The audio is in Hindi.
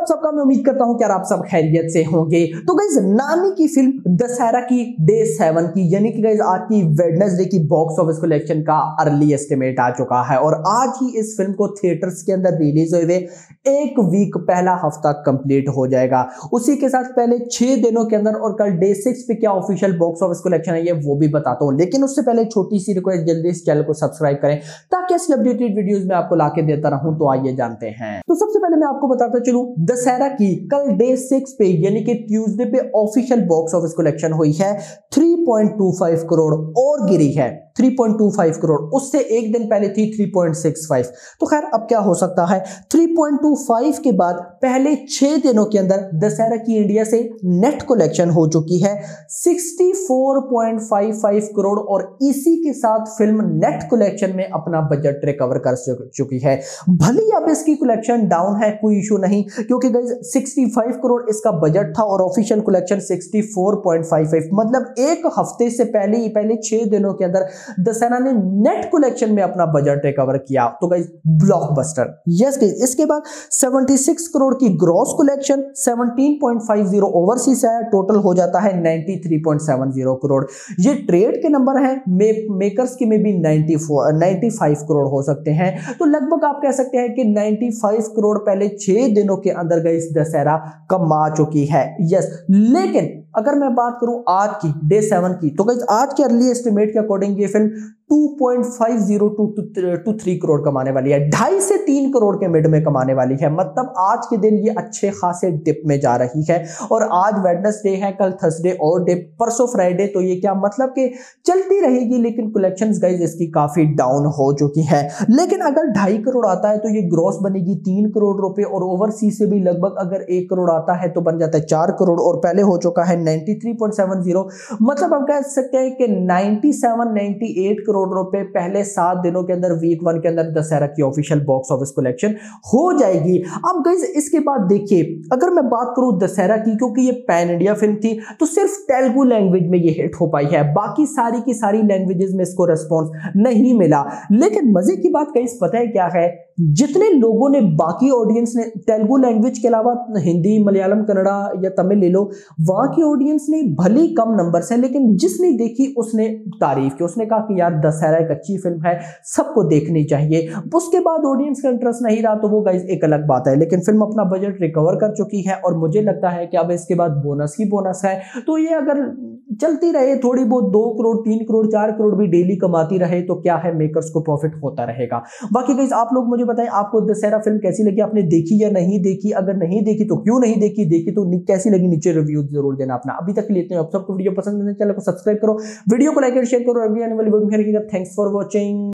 आप सबका मैं उम्मीद करता हूँ कि आप सब खैरियत से होंगे। तो गाइज़ नानी की फ़िल्म दशहरा की डे सेवन की, यानी कि गाइज़ आज की वेडनेसडे की बॉक्स ऑफ़िस कलेक्शन का अर्ली एस्टिमेट आ चुका है और आज ही इस फ़िल्म को थिएटर्स के अंदर रिलीज़ हुए एक वीक पहला हफ़्ता कंप्लीट हो जाएगा। उसी के साथ पहले छह दिनों के अंदर और कल डे सिक्स पे क्या ऑफिशियल बॉक्स ऑफ़िस कलेक्शन है ये वो भी बताता हूँ लेकिन उससे पहले छोटी सी रिक्वेस्ट जल्दी इस चैनल को सब्सक्राइब करें ताकि ऐसी अपडेटेड वीडियोज़ में आपको लाके देता रहूँ। तो आइए जानते हैं। तो सबसे पहले मैं आपको बताता चलूँ दशहरा की कल डे सिक्स पे, यानी कि ट्यूसडे पे ऑफिशियल बॉक्स ऑफ़िस कलेक्शन हुई है। 3.25 करोड़ और गिरी है। 3.25 करोड़ उससे एक दिन पहले थी 3.65 तो खैर, अब क्या हो सकता है? 3.25 के बाद पहले छह दिनों के अंदर दशहरा की इंडिया से नेट कलेक्शन हो चुकी है। 64.55 करोड़ और इसी के साथ फ़िल्म नेट कलेक्शन में अपना बजट रिकवर कर चुकी है। भले अब इसकी कलेक्शन डाउन है, कोई इशू नहीं, क्योंकि गई 65 करोड़ इसका बजट था और ऑफिशियल कलेक्शन 64.55 मतलब एक हफ़्ते से पहले ही, पहले छह दिनों के अंदर दशहरा ने नेट कलेक्शन में अपना बजट रिकवर किया। तो गाइस ब्लॉकबस्टर यस गाइस इसके बाद 76 करोड़ की ग्रॉस कलेक्शन 17.50 ओवरसीज आया टोटल हो। जाता है 93.70 करोड़ ये ट्रेड के नंबर हैं। मे, मेकर्स के में भी 94 95 करोड़ हो सकते हैं। तो लगभग आप कह सकते हैं कि 95 करोड़ पहले छह दिनों के अंदर गई दशहरा कमा चुकी है। यस लेकिन अगर मैं बात करूँ आज की डे सेवन की तो आज के अर्ली एस्टिमेट के अकॉर्डिंग ये फ़िल्म 2.50 टू थ्री करोड़ कमाने वाली है, ढाई से तीन करोड़ के मिड में कमाने वाली है। मतलब आज के दिन ये अच्छे खासे डिप में जा रही है और आज वेडनेसडे है, कल थर्सडे और डे परसों फ्राइडे तो ये क्या मतलब कि चलती रहेगी, लेकिन कलेक्शंस गाइज़ इसकी काफ़ी डाउन हो चुकी है। लेकिन अगर ढाई करोड़ आता है तो ये ग्रॉस बनेगी तीन करोड़ रुपए और ओवरसीज से भी लगभग अगर एक करोड़ आता है तो बन जाता है चार करोड़ और पहले हो चुका है 93.70 मतलब हम कह सकते हैं कि 97 98 करोड़ करोड़ रुपए पहले सात दिनों के अंदर वीक वन के अंदर दशहरा की ऑफिशियल बॉक्स ऑफ़िस कलेक्शन हो जाएगी। अब गई इसके बाद देखिए, अगर मैं बात करूँ दशहरा की, क्योंकि ये पैन इंडिया फ़िल्म थी तो सिर्फ़ तेलुगु लैंग्वेज में ये हिट हो पाई है। बाकी सारी की सारी लैंग्वेजेस में इसको रेस्पॉन्स नहीं मिला। लेकिन मज़े की बात कहीं पता है क्या है? जितने लोगों ने बाकी ऑडियंस ने, तेलुगु लैंग्वेज के अलावा हिंदी, मलयालम, कन्नड़ा या तमिल ले लो वहाँ की ऑडियंस ने भले कम नंबर से लेकिन जिसने देखी उसने तारीफ़ की, उसने कहा कि यार दशहरा एक अच्छी फ़िल्म है, सबको देखनी चाहिए। उसके बाद ऑडियंस का इंटरेस्ट नहीं रहा तो वो गाइज़ एक अलग बात है। लेकिन फ़िल्म अपना बजट रिकवर कर चुकी है, और मुझे लगता है कि अब इसके बाद बोनस ही बोनस है। तो ये अगर चलती रहे, थोड़ी बहुत दो करोड़, तीन करोड़, चार करोड़ भी डेली कमाती रहे तो क्या है मेकर्स को प्रॉफिट होता रहेगा। बाकी गाइज़ आप लोग मुझे बताएँ, आपको दशहरा फ़िल्म कैसी लगी, आपने देखी या नहीं देखी? अगर नहीं देखी तो क्यों नहीं देखी? देखी तो कैसी लगी? नीचे रिव्यू ज़रूर देना अपना। अभी तक लेते हैं। आप सबको वीडियो पसंद चैनल को सब्सक्राइब करो वीडियो को लाइक एंड शेयर करो अगली आने वाली वीडियो थैंक्स फॉर वॉचिंग